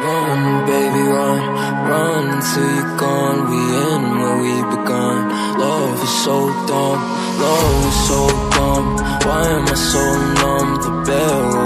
Run, baby, run, run until you're gone. We end where we begun. Love is so dumb, love is so dumb. Why am I so numb? The bell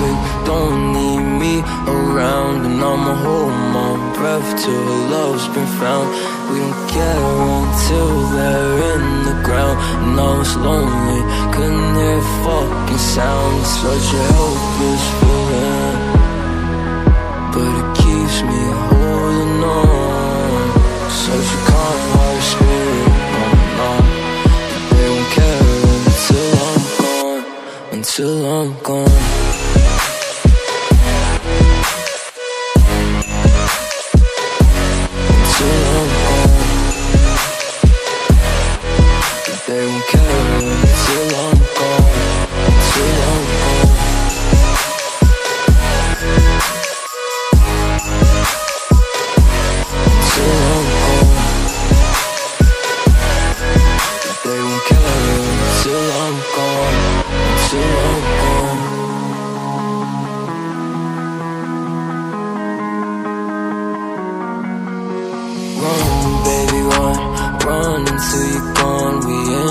perfect, don't need me around And I'ma hold my breath till love's been found. We don't care until they're in the ground. And I was lonely, couldn't hear fucking sound. It's such a helpless feeling. But it keeps me holding on. Such a kind-hearted spirit, oh no They won't care until I'm gone Until I'm gone They won't care until I'm until you're gone. We begun.